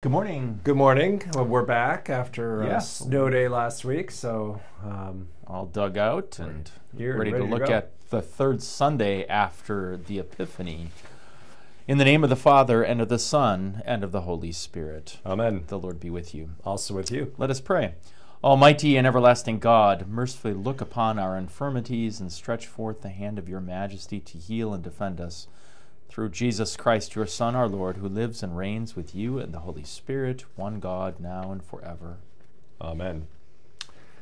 Good morning. Good morning. Well, we're back after a snow day last week, so um, All dug out and Here ready, ready to to look go. at the third Sunday after the Epiphany. In the name of the Father, and of the Son, and of the Holy Spirit. amen. The Lord be with you. Also with you. Let us pray. Almighty and everlasting God, mercifully look upon our infirmities and stretch forth the hand of your majesty to heal and defend us. Through Jesus Christ, your Son, our Lord, who lives and reigns with you and the Holy Spirit, one God, now and forever. Amen.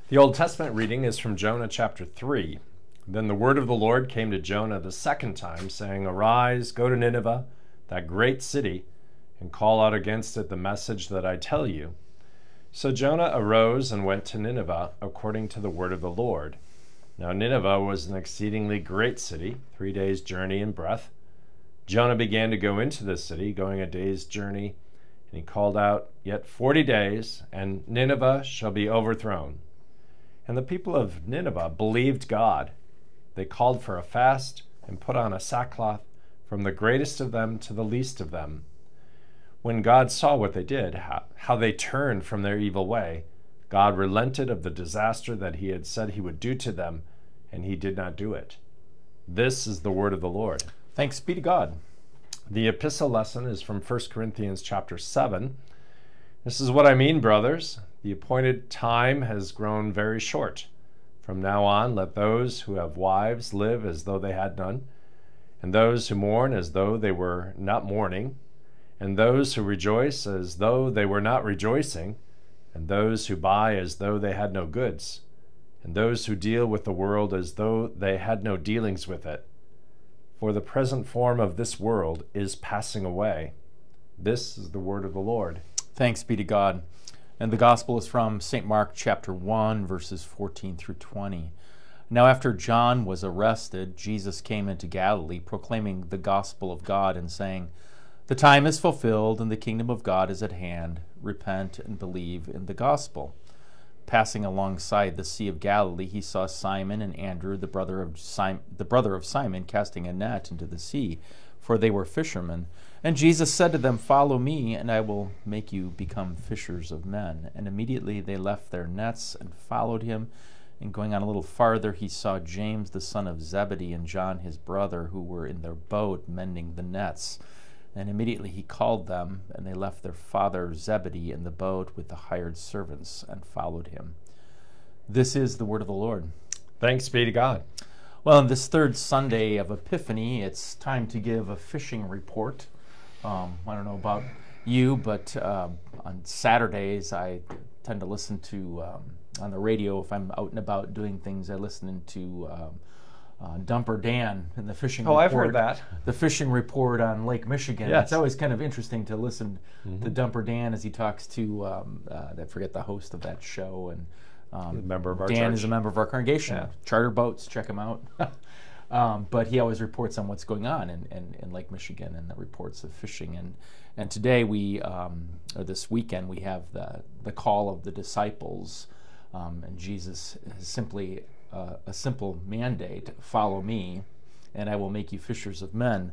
The Old Testament reading is from Jonah chapter 3. Then the word of the Lord came to Jonah the second time, saying, Arise, go to Nineveh, that great city, and call out against it the message that I tell you. So Jonah arose and went to Nineveh according to the word of the Lord. Now Nineveh was an exceedingly great city, three days' journey in breadth. Jonah began to go into the city, going a day's journey, and he called out, Yet forty days, and Nineveh shall be overthrown. And the people of Nineveh believed God. They called for a fast and put on a sackcloth, from the greatest of them to the least of them. When God saw what they did, how, how they turned from their evil way, God relented of the disaster that he had said he would do to them, and he did not do it. This is the word of the Lord. Thanks be to God. The epistle lesson is from 1 Corinthians chapter 7. This is what I mean, brothers. The appointed time has grown very short. From now on, let those who have wives live as though they had none, and those who mourn as though they were not mourning, and those who rejoice as though they were not rejoicing, and those who buy as though they had no goods, and those who deal with the world as though they had no dealings with it. For the present form of this world is passing away. This is the word of the Lord. Thanks be to God. And the gospel is from St. Mark chapter 1, verses 14 through 20. Now, after John was arrested, Jesus came into Galilee, proclaiming the gospel of God and saying, The time is fulfilled, and the kingdom of God is at hand. Repent and believe in the gospel. Passing alongside the Sea of Galilee, he saw Simon and Andrew, the brother of Simon, the brother of Simon, casting a net into the sea, for they were fishermen. And Jesus said to them, Follow me, and I will make you become fishers of men. And immediately they left their nets and followed him. And going on a little farther, he saw James the son of Zebedee and John his brother, who were in their boat mending the nets. And immediately he called them, and they left their father Zebedee in the boat with the hired servants and followed him. This is the word of the Lord. Thanks be to God. Well, on this third Sunday of Epiphany, it's time to give a fishing report. Um, I don't know about you, but um, on Saturdays I tend to listen to um, on the radio if I'm out and about doing things. I listen to um, uh, Dumper Dan and the fishing. Oh, report, I've heard that. The fishing report on Lake Michigan. Yes. It's always kind of interesting to listen to Dumper Dan as he talks to um, uh, I forget the host of that show and. Um, a member of our Dan church. is a member of our congregation. Yeah. Charter boats, check him out. um, but he always reports on what's going on in, in, in Lake Michigan and the reports of fishing. And and today we, um, or this weekend, we have the the call of the disciples, um, and Jesus has simply uh, a simple mandate: follow me, and I will make you fishers of men.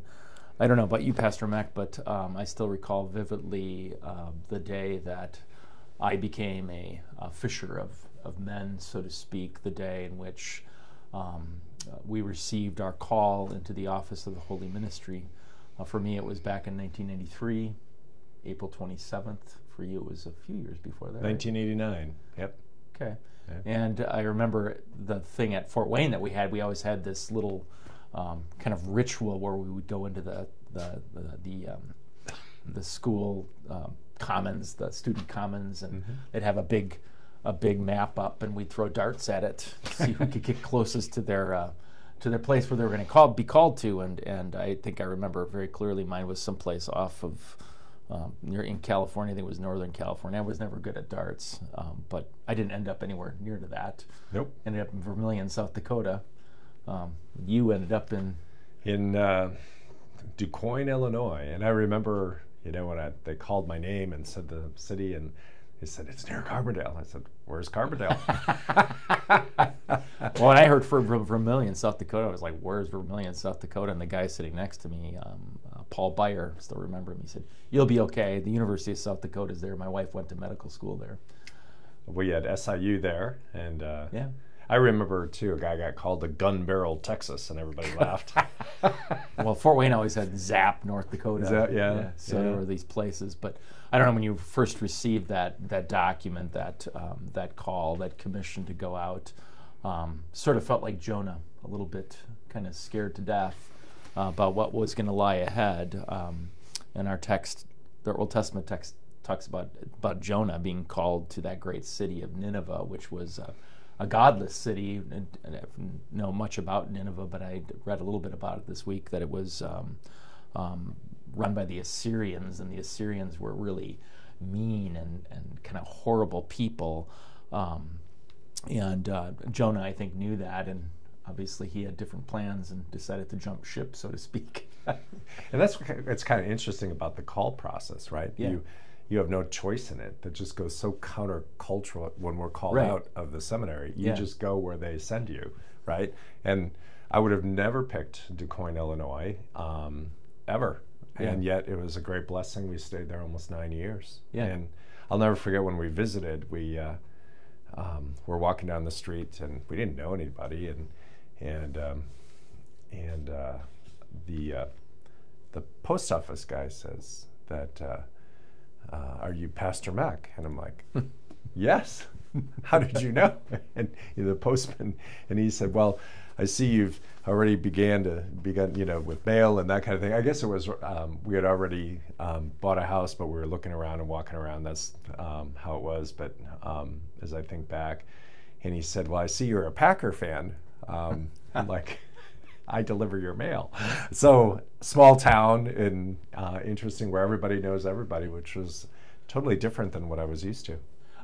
I don't know about you, Pastor Mac, but um, I still recall vividly uh, the day that I became a, a fisher of, of men, so to speak, the day in which um, we received our call into the office of the Holy Ministry. Uh, for me, it was back in 1993, April 27th. For you, it was a few years before that. right? 1989. Yep. Okay. Yeah. And I remember the thing at Fort Wayne that we had. We always had this little um, kind of ritual where we would go into the the the, the, um, the school um, commons, the student commons, and they'd have a big a big map up, and we'd throw darts at it, to see who could get closest to their. Uh, to their place where they were going to call, be called to, and, and I think I remember very clearly mine was someplace off of um, near in California. I think it was Northern California. I was never good at darts, um, but I didn't end up anywhere near to that. Nope. Ended up in Vermillion, South Dakota. Um, you ended up in In uh, DuQuoin, Illinois. And I remember, you know, when I, they called my name and said the city, and they said, it's near Carbondale. I said, where's Carbondale? well, when I heard from Ver- Vermillion, South Dakota, I was like, "Where's Vermillion, South Dakota?" And the guy sitting next to me, um, Paul Byer, still remember him. He said, "You'll be okay. The University of South Dakota is there. My wife went to medical school there." We had SIU there, and uh, Yeah. I remember too. A guy got called the Gun Barrel Texas, and everybody laughed. Well, Fort Wayne always had Zap, North Dakota. Zap, yeah, So yeah. there were these places, but I don't know when you first received that that document, that um, that call, that commission to go out. Um, sort of felt like Jonah, a little bit kind of scared to death uh, about what was going to lie ahead. Um, and our text, the Old Testament text, talks about about Jonah being called to that great city of Nineveh, which was. Uh, a godless city. I don't know much about Nineveh, but I read a little bit about it this week that it was um, um, run by the Assyrians, and the Assyrians were really mean and, and kind of horrible people. Um, and uh, Jonah, I think, knew that, and obviously he had different plans and decided to jump ship, so to speak. and that's it's kind of interesting about the call process, right? Yeah. You you have no choice in it. That just goes so countercultural when we're called Right. out of the seminary. You Yeah. just go where they send you, right? And I would have never picked DuQuoin, Illinois, um, ever. Yeah. And yet it was a great blessing. We stayed there almost nine years. Yeah. And I'll never forget when we visited. We uh, um, were walking down the street and we didn't know anybody, and and um, and uh, the uh, the post office guy says that uh, uh, are you Pastor Mac? And I'm like, yes. How did you know? And the postman, and he said, well, I see you've already began to begun, you know, with mail and that kind of thing. I guess it was um, we had already um, bought a house, but we were looking around and walking around. That's um, how it was. But um, as I think back, and he said, well, I see you're a Packer fan. Um, like. I deliver your mail. So small town and uh, interesting where everybody knows everybody, which was totally different than what I was used to.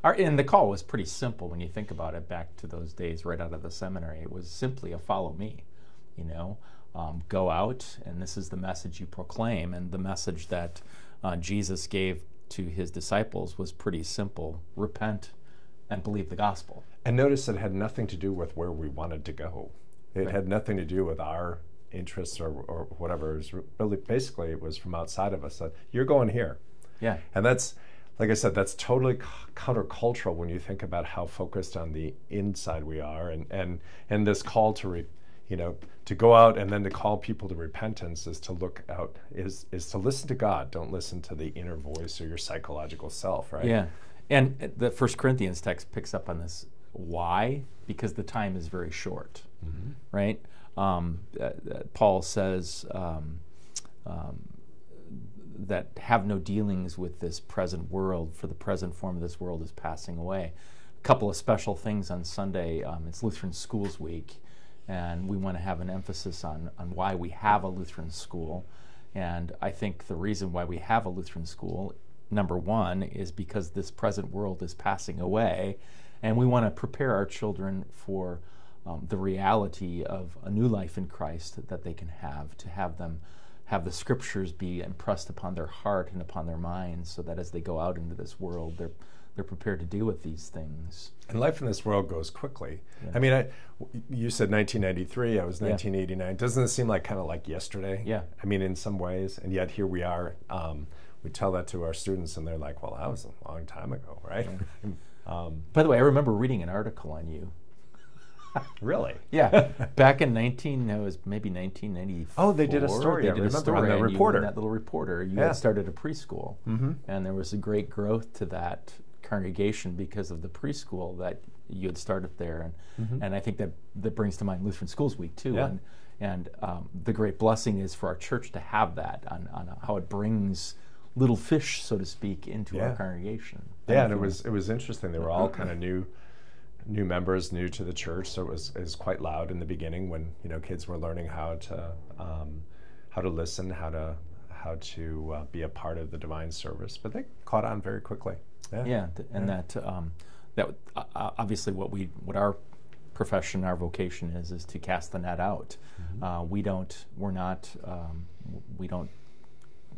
Our, and the call was pretty simple when you think about it back to those days right out of the seminary. It was simply a follow me, you know, um, go out and this is the message you proclaim. And the message that uh, Jesus gave to his disciples was pretty simple repent and believe the gospel. And notice it had nothing to do with where we wanted to go. It Right. had nothing to do with our interests or, or whatever. It was really basically it was from outside of us that you're going here. Yeah. And that's, like I said, that's totally countercultural when you think about how focused on the inside we are, and and and this call to, re, you know, to go out and then to call people to repentance is to look out is is to listen to God. Don't listen to the inner voice or your psychological self, right? Yeah. And the First Corinthians text picks up on this. Why? Because the time is very short, right? Um, uh, uh, Paul says um, um, that have no dealings with this present world, for the present form of this world is passing away. A couple of special things on Sunday. Um, it's Lutheran Schools Week, and we want to have an emphasis on, on why we have a Lutheran school. And I think the reason why we have a Lutheran school, number one, is because this present world is passing away, and we want to prepare our children for um, the reality of a new life in Christ that they can have, to have them have the scriptures be impressed upon their heart and upon their minds, so that as they go out into this world, they're they're prepared to deal with these things. And life in this world goes quickly. I mean, I, you said 1993. I was 1989. Doesn't it seem like kind of like yesterday? Yeah. I mean, in some ways, and yet here we are. Um, we tell that to our students, and they're like, "Well, that was a long time ago, right?" um, By the way, I remember reading an article on you. really? Yeah, back in 19, it was maybe 1994. Oh, they did a story, They I did a remember, on story, you Reporter. that little reporter. You Yeah. had started a preschool, Mm-hmm. and there was a great growth to that congregation because of the preschool that you had started there, and and I think that that brings to mind Lutheran Schools Week too, Mm-hmm. Yeah. and and um, the great blessing is for our church to have that on, on how it brings little fish, so to speak, into Yeah. our congregation. Yeah, and it was it was interesting. They were all kind of new, new members, new to the church, so it was it was quite loud in the beginning when you know kids were learning how to um, how to listen, how to how to uh, be a part of the divine service. But they caught on very quickly. Yeah, Yeah, th- and that um, that uh, obviously what we what our profession, our vocation is, is to cast the net out. Uh, we don't. We're not. Um, we don't.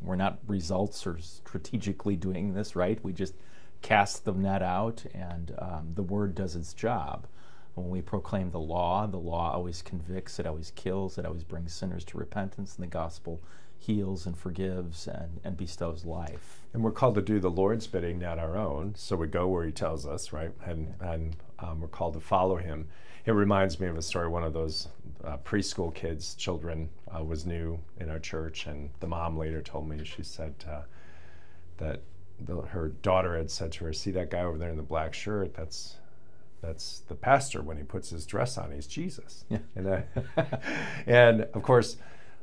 We're not results or strategically doing this right. We just cast the net out, and um, the word does its job. When we proclaim the law, the law always convicts. It always kills. It always brings sinners to repentance, and the gospel heals and forgives and, and bestows life. And we're called to do the Lord's bidding, not our own. So we go where He tells us, right? And and um, we're called to follow Him. It reminds me of a story. One of those uh, preschool kids, children, uh, was new in our church, and the mom later told me she said uh, that the, her daughter had said to her, "See that guy over there in the black shirt? That's that's the pastor. When he puts his dress on, he's Jesus." Yeah. And I, and of course,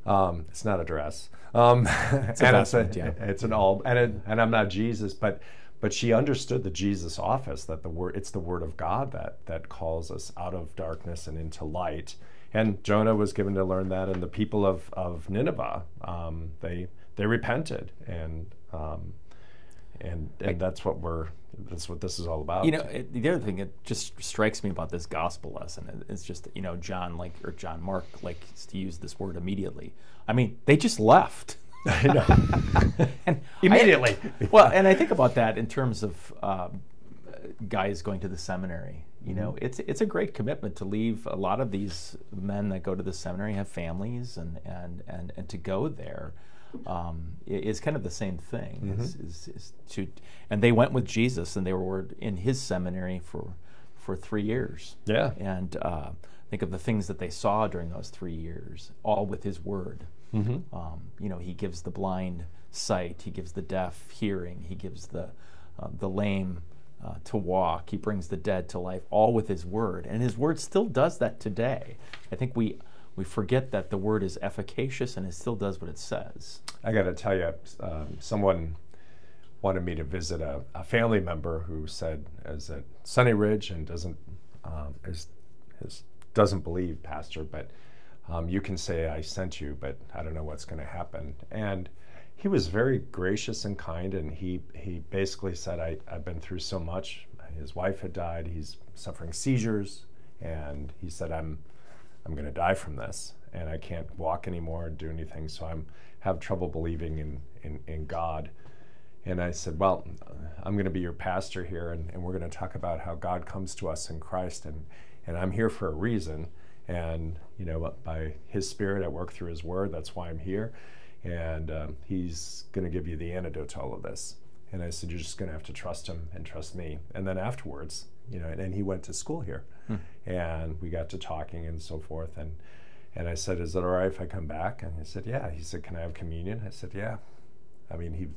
um, it's not a dress. Um, It's a and vestment, yeah. it's an all, and it, and I'm not Jesus, but but she understood the Jesus office that the word it's the word of God that that calls us out of darkness and into light. And Jonah was given to learn that, and the people of of Nineveh um, they they repented, and um, and and that's what we're that's what this is all about. You know, it, the other thing that just strikes me about this gospel lesson is just you know John like or John Mark likes to use this word immediately. I mean, they just left. I know. and Immediately. I, well, and I think about that in terms of um, guys going to the seminary. You know, Mm-hmm. it's it's a great commitment to leave. A lot of these men that go to the seminary have families, and and and, and to go there um, is kind of the same thing. Mm-hmm. Is, is, is to, and they went with Jesus, and they were in his seminary for for three years. Yeah. And uh, think of the things that they saw during those three years, all with his word. Mm-hmm. Um, you know, he gives the blind sight, he gives the deaf hearing, he gives the uh, the lame uh, to walk, he brings the dead to life, all with his word, and his word still does that today. I think we we forget that the word is efficacious and it still does what it says. I got to tell you, um, someone wanted me to visit a, a family member who said is at Sunny Ridge and doesn't um, is, is doesn't believe pastor, but um, you can say I sent you, but I don't know what's going to happen. And he was very gracious and kind, and he he basically said I I've been through so much. His wife had died. He's suffering seizures, and he said I'm I'm going to die from this, and I can't walk anymore or do anything. So I'm have trouble believing in in, in God. And I said, Well, I'm going to be your pastor here, and, and we're going to talk about how God comes to us in Christ, and and I'm here for a reason, and you know by His Spirit I work through His Word. That's why I'm here, and um, He's going to give you the antidote to all of this. And I said, You're just going to have to trust Him and trust me. And then afterwards, you know, and, and he went to school here, and we got to talking and so forth, and and I said, Is it all right if I come back? And he said, Yeah. He said, Can I have communion? I said, Yeah. I mean, he,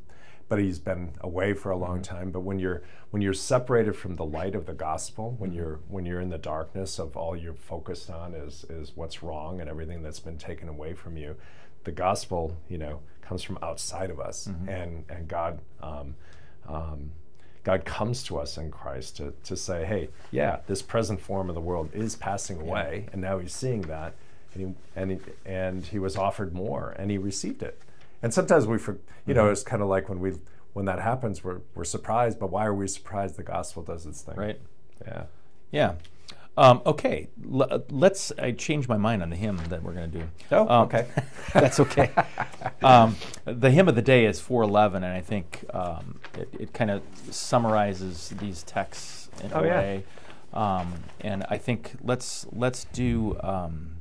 but he's been away for a long time. But when you're when you're separated from the light of the gospel, when you're when you're in the darkness of all you're focused on is is what's wrong and everything that's been taken away from you, the gospel, you know, comes from outside of us, and and God. Um, um, God comes to us in Christ to, to say, hey, yeah, this present form of the world is passing away, and now he's seeing that, and he, and he, and he was offered more, and he received it. And sometimes we, for, you know, it's kind of like when we when that happens, we're we're surprised, but why are we surprised? The gospel does its thing, Right. Yeah. Yeah. Um, okay. L- let's. I changed my mind on the hymn that we're going to do. Oh, Um, okay. That's okay. um, the hymn of the day is 411, and I think um, it, it kind of summarizes these texts in Oh, a yeah. way. Um, and I think let's let's do. Um,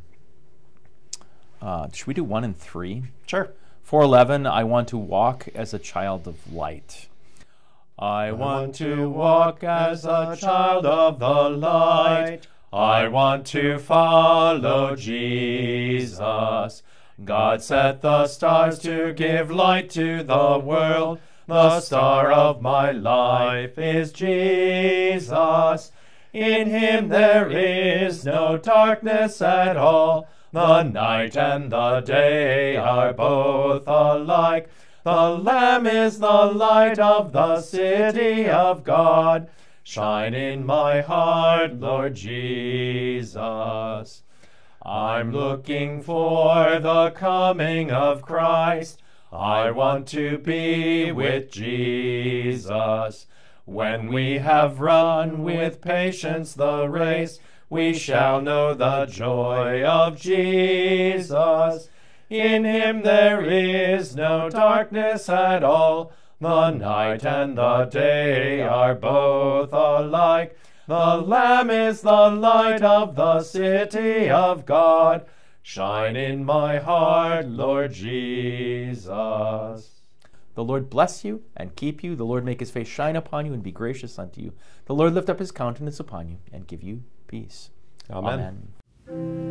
uh, should we do one and three? Sure. 411. I want to walk as a child of light. I want to walk as a child of the light. I want to follow Jesus. God set the stars to give light to the world. The star of my life is Jesus. In him there is no darkness at all. The night and the day are both alike. The Lamb is the light of the city of God. Shine in my heart, Lord Jesus. I'm looking for the coming of Christ. I want to be with Jesus. When we have run with patience the race, we shall know the joy of Jesus. In him there is no darkness at all. The night and the day are both alike. The Lamb is the light of the city of God. Shine in my heart, Lord Jesus. The Lord bless you and keep you. The Lord make his face shine upon you and be gracious unto you. The Lord lift up his countenance upon you and give you peace. Amen. Amen.